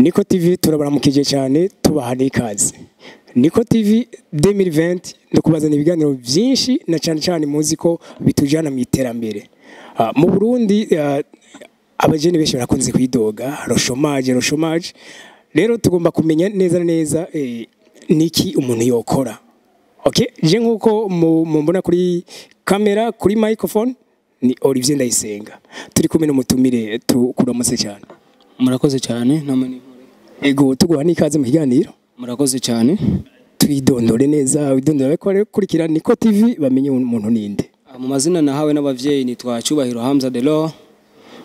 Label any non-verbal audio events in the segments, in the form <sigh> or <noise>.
niko tv turabaramukije cyane tubaha n'ikaze. Niko tv 2020 ndakubazana ibiganiro byinshi na cyane cyane muzi ko bitujyana mu iterambere. Ah, mu burundi ah, abajene benshi barakunze kwidoga roshomaje roshomaje. Rero tugomba kumenya neza neza eh, niki umuntu yokora. Je nk'uko mu- mumbona kuri kamera kuri microphone ni Olivier Ndayisenga. Turi kumwe n'umutumire tukuramutse cyane. Murakoze cyane namwe ego tuguha n'ikaze mu kiganiro. Murakoze cyane. Twidondore neza widondore ko kurikira niko tv bamenye umuntu ninde. Ah, mu mazina nahawe n'abavyeyi nitwa Cyubahiro Hamza Delo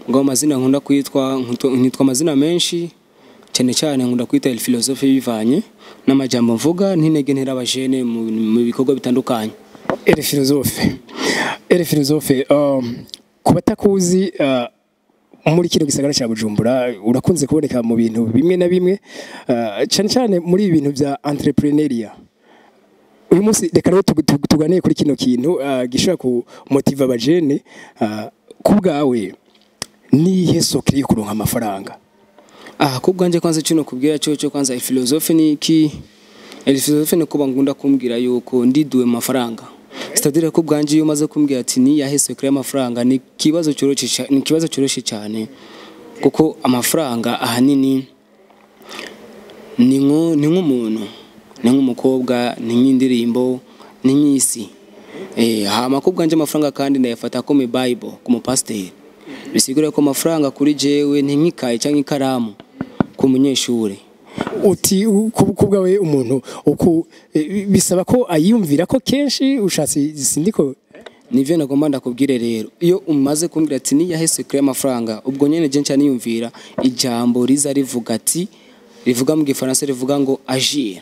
ngo amazina nkunda kwitwa nitwa amazina menshi. Cyane cyane nkunda kwita il philosophe bivanye n'amajambo mvuga n'intege ntera abajene mu bikorwa bitandukanye. Ere philosophe ere philosophe um, ku batakuzi uh, muri kino gisagara cya Bujumbura urakunze kuboneka mu bintu bimwe na bimwe uh, cyane cyane muri ibi bintu bya entrepreneuria. Uyu munsi reka rero tuganire kuri kino kintu uh, gishobora kumotiva abajene uh, ku bwawe nihe sokiri yo kuronka amafaranga? Ah ku bwanjye kwanza kino kubwira cyo cyo kwanza il philosophe ni iki il philosophe ni kuba ngunda kumbwira yuko ndiduwe mu c'est-à-dire ko bwanjye iyo umaze kumbwira ati ni yahe secret y'amafaranga? Ni kibazo cyoroshye cyane. Kuko amafaranga ahanini ni nk'umuntu ni nk'umukobwa ni nk'indirimbo ni nk'isi. Eh ko bwanjye amafaranga kandi ndayafata ko bible ku mupasiteri. Bisigura ko amafaranga kuri jewe ni nk'ikaye cyangwa ikaramu ku munyeshuri. Uti u- ku ku bwawe umuntu eh, bisaba ko ayiyumvira ko kenshi ushatse sindiko nivyo nagomba ndakubwire rero. Iyo umaze kumbwira ati niyahe secret y'amafaranga ubwo nyene je nca niyumvira ijambo riza rivuga ati rivuga mu gifaransa rivuga ngo agir.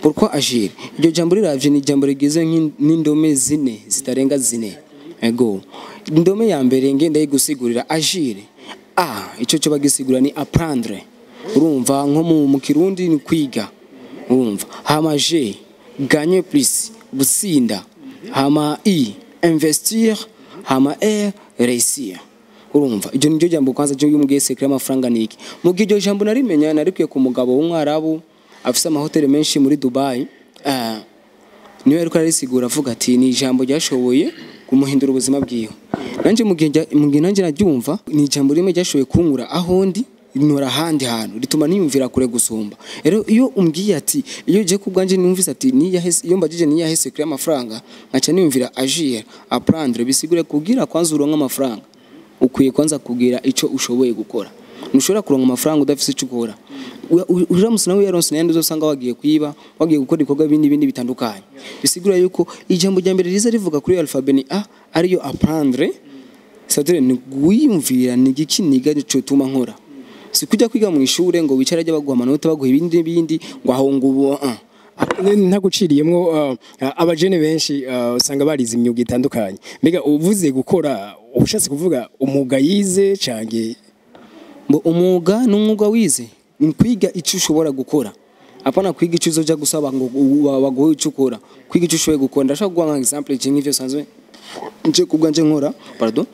Pourquoi agir? Iryo jambo riravye ni ijambo rigize nk'in- n'indome zine zitarenga zine. Ego. Indome ya mbere ngenda yigusigurira agir. A ico cyo bagisigura ni apprendre. Urumva nko mu, kirundi ni kwiga urumva. Hama je gagner plus gutsinda. Hama i investir. Hama r réussir. Urumva. Iryo niryo jambo kwanza ryo yumubwiye secret y'amafaranga niki mu gihe iryo jambo narimenya narikuye ku mugabo w'umwarabu afise amahoteli menshi muri dubai uh, ni we ariko ararisigura avuga ati ni ijambo ryashoboye kumuhindura ubuzima bwiwe. Nanjye mu gihe nanjye naryumva ni ijambo rimwe ryashoboye kunkura aho ndi rinora ahandi hantu rituma niyumvira kure gusumba. Rero iyo umbwiye ati iyo ugiye ku bwanjye numvise ati iyo mbagije niyahe secret y'amafaranga nkaca niyumvira agir apprendre bisigure kugira kwanza uronka amafaranga ukwiye kwanza kugira icyo ushoboye gukora. Ntushobora kuronka amafaranga udafite icyo ukora. Ura- ura- uramutse nawe yaronse nayandi uzosanga wagiye kwiba wagiye gukora ibikorwa bindi bindi bitandukanye. Bisigura yuko ijambo rya mbere riza rivuga kuri alphabe ni a ariyo apprendre. C'est-à-dire ni wiyumvira ni igiki niga cyo tuma nkora? Si kujya kwiga mu ishure ngo wicare ajya baguha amanota baguha ibindi bindi ngo aho ngo ubu uh. ntaguciriyemo uh, abajene benshi uh, usanga barize imyuga itandukanye. Mbega uvuze gukora ubushatse kuvuga umwuga yize ngo umwuga ni umwuga wize ni kwiga icyo ushobora gukora. Apana kwiga icyo uzoja gusaba ngo baguhe icyo ukora. Kwiga icyo ushoboye gukora. Ndashaka kuguha nka example kimwe ivyo sanzwe nje kubwa nje nkora. Pardon?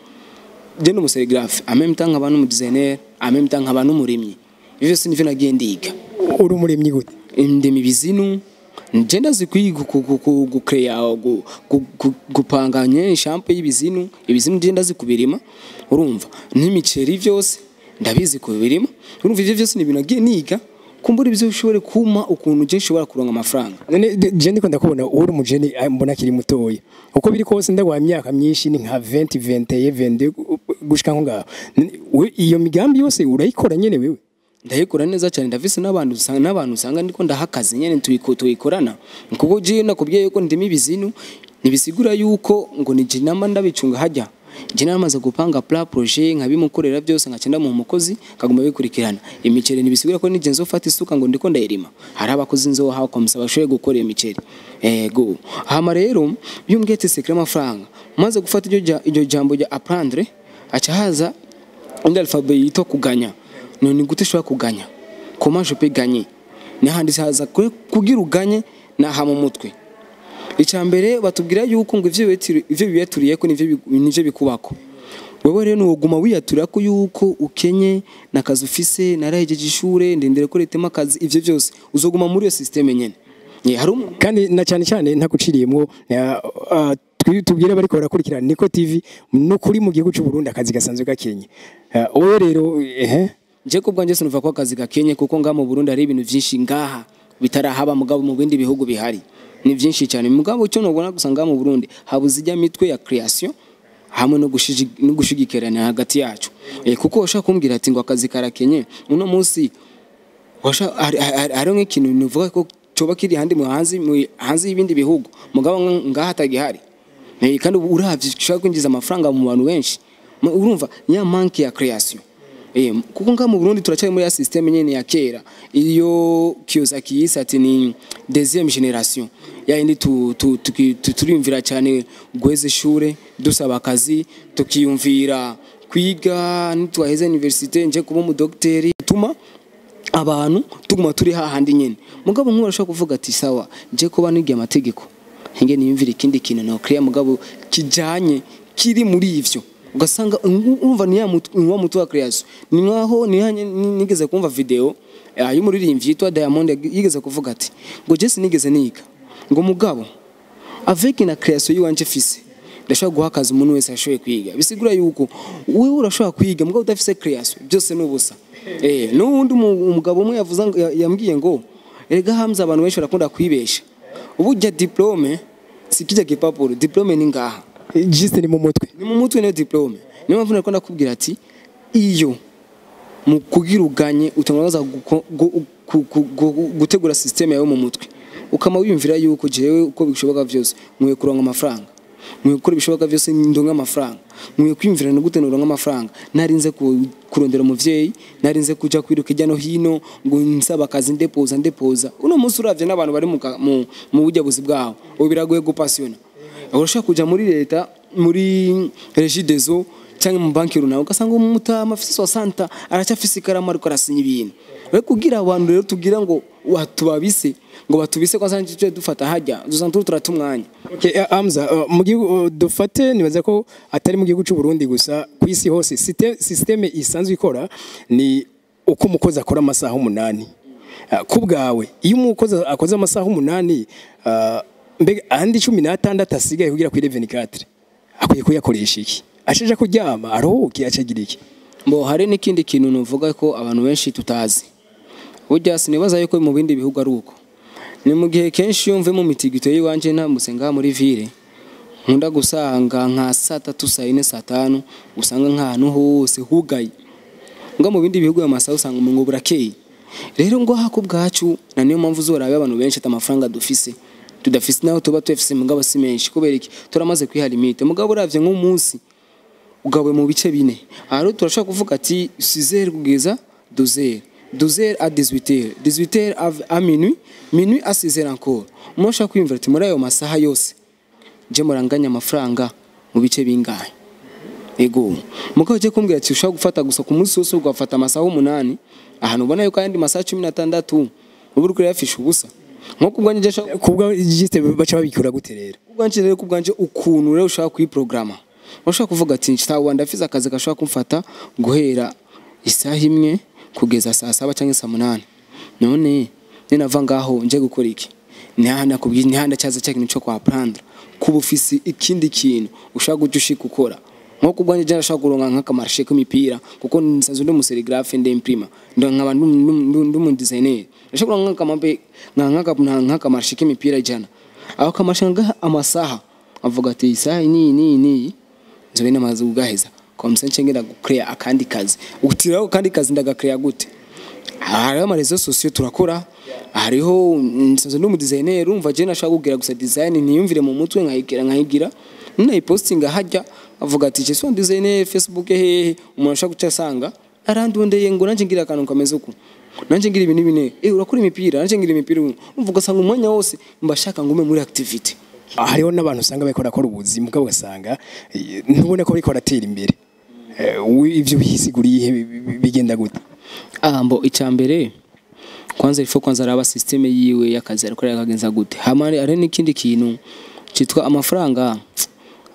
Je ni umuserigraphe en même temps nkaba n'umudesigner en même temps nkaba n'umurimyi ivyo byose nivyo nagiye ndiga. Uri umuremyi gute? Ndema ibizinu nje ndazi kwiga ku- ku- ku- gucrea gu- gu- gu- gupanganya ishampe y'ibizinu. Ibizinu nje ndazi kubirima urumva. N'imiceri byose ndabizi kubirima. Urumva ivyo byose ni ibintu nagiye niga kumbura ibyo ushobore kuma ukuntu je nshobora kuronka amafaranga. Je ndiko ndakubona uri umujene ah, mbona kiri mutoya. Uko biri kose ndagwa imyaka myinshi ni nka 20 21 22 gushika nko ngaho. Iyo migambi yose urayikora nyene wewe? Ndayikora neza cyane ndavise n'abantu usanga n'abantu usanga ndiko ndahakaze nyene tuyiko tuyikorana kuko je nakubwiye yuko ndimo ibizinu nibisigura yuko ngo ni je namba ndabicunga hajya. Je namaze gupanga plan projet nkabimukorera byose nkacenda mu mukozi kaguma bikurikirana. Imiceri nibisigura ko nije nzofata isuka ngo ndiko ndayirima. Hari abakozi nzohawe komisaba bashoboye gukora iyo miceri. Ego. Hama rero ati secret y'amafaranga maze gufata iryo jambo rya apprendre aca haza indi alphabet yitwa kuganya. None gute ushobora kuganya. Comment je peux gagner ni handi haza kugira uganye naha mu mutwe. Icya mbere batubwira yuko ngo ivyo wetiri- ivyo biyaturiye ko nivyo bikubako. Wewe rero nuwoguma wiyatura ko yuko ukenye nakazi ufise narahejeje ishure ndendere ko leta akazi ivyo byose uzoguma muri iyo hari umuntu kandi na cyane cyane ntaguciriyemwo twi- tubwire bariko barakurikirana. Niko tv no kuri mu gihugu cy'u Burundi akazi gasanzwe gakenye. Eh, wowe rero ehe? Je ko bwanje sinuva ko akazi gakenye kuko ngaha mu Burundi hari ibintu vyinshi ngaha bitarahaba mugabo mu bindi bihugu bihari. Ni vyinshi cyane mugabo cyo nobona gusa ngaha mu Burundi habuze ijya mitwe ya creation hamwe no gushigikirana hagati yacu. Eh, kuko ushaka kumbwira ati ngo akazi karakenye uno munsi hari- nk'ikintu nivuga ko coba kiri handi mu hanze y'ibindi bihugu. Mugabo nga- ngaha hatagihari. Eh, kandi ubu uravye ushaka kwinjiza amafaranga mu bantu benshi urumva ya manque ya creation. Eh, kuko ngaha mu Burundi turacyari muri ya systeme nyene ya kera. Iyo Kiyosaki yise ati ni deuxième génération. Ya yindi tu, tu, tuki- tu, turiyumvira cyane guheza ishure dusaba akazi tukiyumvira kwiga nitwaheze universite nje kuba umudokiteri tuma abantu tuguma turi hahandi nyene. Mugabo nk'uwo arashobora kuvuga ati sawa nje kuba nigiye amategeko. Nge niyumvira ikindi kintu no create mugabo kijanye kiri muri ivyo. Ugasanga urumva ni wa mutwe wa creation. Ni nkaho nigeze kumva video eh, y'umuririmbyi yitwa Diamond yigeze kuvuga ati ngo Jesse nigeze niga. Ngo mugabo avec na creation yiwanje fise ndashobora guha akazi umuntu wese ashoboye kwiga. Bisigura yuko wewe urashobora kwiga mugabo udafise creation byose ni ubusa. Eh n'uwundi umu- umugabo umwe yambwiye ngo erega hamza abantu benshi barakunda kwibesha uburya diplome si kijya gipapuro diplome ni ngaha. Juste ni mu mutwe. Ni mu mutwe niyo diplome. Niyo mpamvu nariko ndakubwira ati iyo mu kugira uganye utangaza gutegura systeme yawe mu mutwe. Ukama wiyumvira yuko jewe uko bishoboka byose nkwiye kuronka amafaranga. Nkwiye gukora ibishoboka byose ndonka amafaranga. Nkwiye kwiyumvira no gute noronka amafaranga. Narinze ku- kurondera umuvyeyi narinze kuja kwiruka ijya no hino ngo nsaba akazi ndepoza ndepoza. Uno munsi uravye n'abantu bari mu bujabuzi bwaho. Ubu biragoye gupasiona. Urashaka kuja muri leta muri regidezo cyangwa mu banki runaka ugasanga umutama afise sosanta aracyafise ikaramu ariko arasinya ibintu. We kugira abantu rero tugira ngo watubabise ngo batubise kwa sanje tuje dufata hajya dusanga turi turata umwanya. Eh, mu gihugu uh, dufate nibaza ko atari mu gihugu cy'u Burundi gusa ku isi hose site- systeme isanzwe ikora ni uko umukozi akora amasaha umunani. Ku bwawe iyo umukozi akoze amasaha umunani mbega andi cumi n'atandatu asigaye kugira kuri reveni katire akwiye kuyakoresha iki? Ashaje kuryama aruhuke acagira iki? Mbo hari n'ikindi kintu nuvuga ko abantu benshi tutazi. Burya sinibaza yuko mu bindi bihugu ari uko. Ni mu gihe kenshi iyo mvuye mu mitigito y'iwanje ntambutse ngaha muri ville nkunda gusanga nka saa tatu saa yine saa tanu usanga nk'ahantu hose hugaye. Nga mu bindi bihugu ayo masaha usanga umungo burakeye rero ngo hako bwacu na niyo mpamvu uzoraba abantu benshi ati amafaranga dufise. Tudafise naho tuba tuyafise mugabo si menshi. Kubera iki? Turamaze kwiha limite mugabo uravye nk'umunsi ugawe mu bice bine. Aha rero turashobora kuvuga ati sizere kugeza dozere dozere a 18 18 a minuit. Minuit a 6 encore. Umuntu ashaka kwiyumvira ati muri ayo masaha yose je muranganya amafaranga mu bice bingahe? Ego. Mugabo je kumbwira ati ushaka gufata gusa ku munsi wose ugafata amasaha umunani. Ahantu ubona yuko ayandi masaha cumi n'atandatu uba uri kuyafisha ubusa. Nko kubwanjye baca babikura gute rero? Ubwanje rero kubwanje ukuntu rero ushaka kuyiprograma ushaka kuvuga ati nshitawa ndafise akazi gashobora kumfata guhera isaha imwe kugeza saa saba cyangwa saa munani. None ninava ngaho nje gukora iki? Nihana cyaza cya kintu cyo kwa prendre kuba ufise ikindi kintu ushaka guca ushika ukora. Nko kubwanje je nashaka kuronka nk'akamarshe k'imipira kuko nsanzwe ndi umuserigrafe ndi imprima. Nkaba ndi umu- ndi umu designer nashaka kuronka nk'akamambe nk'aka- nk'akamarshe k'imipira ijana aho ngaha amasaha. Avuga ati isaha ni ni ni. Nzobe namaze kugaheza komse ncengera gucrea akandi kazi. Utiraho kandi kazi ndagacrea gute? Hariho amarezo sosiyo turakora. Hariho nsanzwe ndi umudesigner urumva je nashaka kugira gusa design niyumvire mu mutwe nkayigira nkayigira nayipostinga hajya avuga ati je son designer facebook hehe umuntu ashaka guca asanga. Arandondeye ngo nanje ngira akantu kameze uku nanje ngira ibintu bine. Eh urakora imipira? Nanje ngira imipira ubu." umva ugasanga umwanya wose mbashaka ngume muri activity. Hariho n'abantu usanga bariko barakora ubuzima ubwo ugasanga eh, ntubone ko bariko baratera imbere. Eh, wi- ivyo bihisiguriye bi- bi- bigenda gute? Ah, mbo icyambere kwanza ifo kwanza araba systeme yiwe y'akazi ariko yakagenza gute. Hama hari n'ikindi kintu cyitwa amafaranga.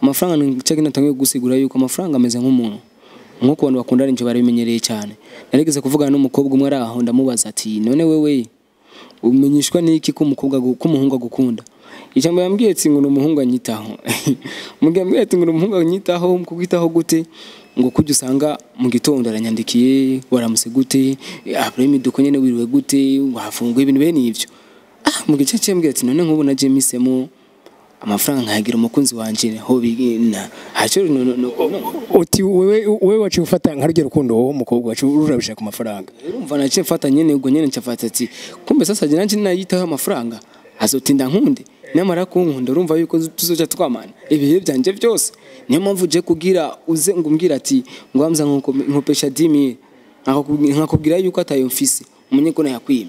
Amafaranga ni cyo natangiye gusigura yuko amafaranga ameze nk'umuntu. Nk'uko abantu bakundana nje barabimenyereye cyane narigeze kuvugana n'umukobwa umwe ari aho ndamubaza ati none wewe umenyeshwa n'iki ko umukobwa ko umuhungu agukunda? Ijambo yambwiye ati ngo ni umuhungu anyitaho. <laughs> Mugihe yambwiye ati ngo ni umuhungu anyitaho kukwitaho gute? Ngo kujya usanga mu gitondo aranyandikiye waramutse gute après imiduko nyene wiriwe gute wafunguye ibintu bene ivyo ah mu gice cyembwiye ati none nk'ubu naje misemo amafaranga nkayagira umukunzi wanje ho bigina no. uti wewe wewe waciye ufata nka rugero rukundo wowe umukobwa wacu ururabishaka ku mafaranga urumva naciye mfata nyene ubwo nyene ncafata ati kumbe sasa je nanje nayitaho amafaranga? Azotinda nkunde. Nyamara kunkunda urumva yuko tuzoja twamana. Ibihe byanje byose niyo mpamvu je kugira uze ngo umbwira ati ngo hamza nkopesha 10000 nkakubwira yuko atayo mfise. Umenye ko nayakwimye.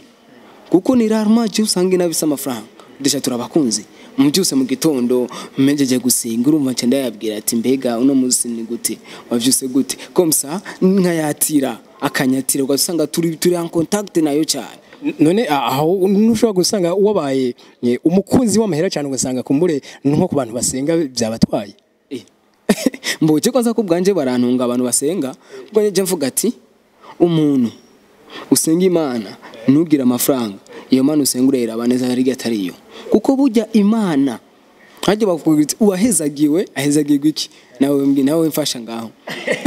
Kuko ni rarement je usanga inabisa amafaranga. Desha turabakunze. Mubyuse mu gitondo mmejeje gusenga urumva nce ndayabwira ati mbega uno munsi ni gute? Wavyuse gute? Komsa nkayatira akanyatira. Ugasanga turi turi en contact na yo cyane none aho ntushobora gusanga wabaye eh, umukunzi w'amahera cyane ugasanga kumbure nko ku bantu basenga byabatwaye. Eh. <laughs> mboke kwanza ko bwanje barantunga abantu basenga ubwo njye mvuga ati umuntu usenga imana ntugire amafaranga. Iyo mana usenga urayiraba neza ari atariyo kuko burya imana hajya bavuga ati uwahezagiwe ahezagirwa iki? Nawe nawe mfasha ngaho. <laughs>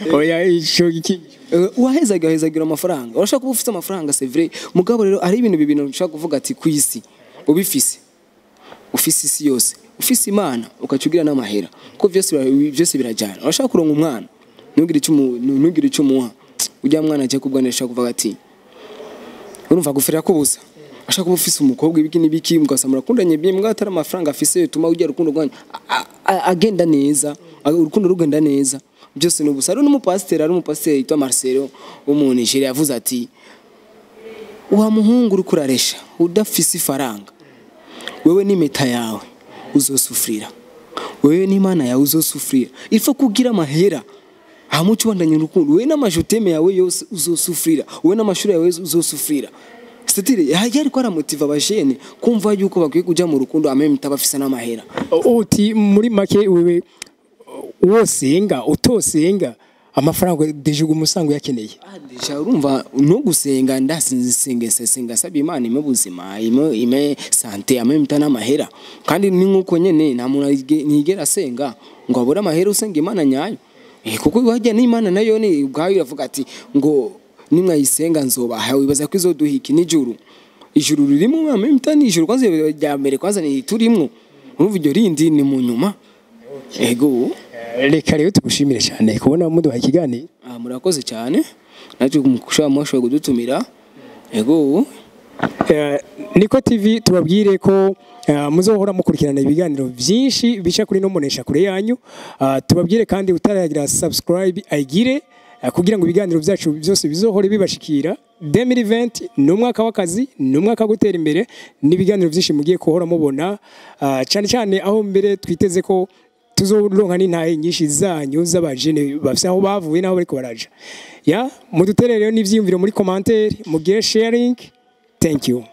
<laughs> Oya ico iki Eh, uwahezagiwe ahezagira amafaranga. Urashaka kuba ufite amafaranga vrai. Mugabo rero ari ibintu bibiri ushaka kuvuga ati ku isi. Ubifise. Ufise isi yose. Ufise imana ukaca ugira n'amahera. Kuko byose bira- byose birajyana urashaka kuronka umwana. Ntugire icyo umuha. Ujya mwana agiye kubwanisha kuvuga ati urumva gufera kubusa ashaka kuba ufise umukobwa ibiki n'ibiki mugasa murakundanye bye mbwa atari amafaranga afise bituma ugira urukundo rwanyu. Agenda neza. Urukundo rugenda neza. Byose ni ubusa ari n'umupasiteri ari umupasiteri yitwa Marcelo wo mu Nigeria yavuze ati wa muhungu uri kuraresha udafise ifaranga. Wewe n'impeta yawe uzosufurira. Wewe n'imana yawe uzosufurira. Ifa kugira amahera hamuca ubandanya urukundo wewe n'amajuteme yawe yose uzosufurira. Wewe n'amashuri yawe uzosufurira. C'est-à-dire yari ko aramotiva abajene kumva yuko bakwiye kuja mu rukundo ameme itabafise n'amahera. Uti muri make wewe wosenga utosenga amafaranga deje umusanga uyakeneye Deja urumva no gusenga ndasinze senga saba imana ime buzima ime ime sante ame mta n'amahera kandi ni nk'uko nyene nta muntu ntigera asenga ngo abure amahera usenga imana nyayo. Eh kuko wajya n'imana na yo ni ubwayo iravuga ati ngo nimwayisenga nzobaha wibaza ko izoduha iki n'ijuru. Ijuru ririmo ame mta n'ijuru kwanza rya mbere ni turimwo urumva iryo rindi ni mu nyuma? Ego. Reka rero tugushimire cyane kubona muduha ikiganiro. Ah, murakoze cyane. Natwe mushobora mwashoboye kudutumira. Ego. Eh, niko tv tubabwire ko eh, muzohora mukurikirana ibiganiro byinshi bica kuri no munesha kure yanyu. Ah, tubabwire kandi utaragira subscribe ayigire eh, kugira ngo ibiganiro byacu byose bizohore bibashikira. 2020 ni umwaka w'akazi ni umwaka wo gutera imbere. N'ibiganiro byinshi mugiye kuhora mubona. Ah, cyane cyane aho mbere twiteze ko tuzoronka n'intahe nyinshi zanyu z'abajene bafite aho bavuye n'aho bariko baraja. Ya mudutere rero n'ivyiyumviro muri commentaire mugire sharing. Thank you.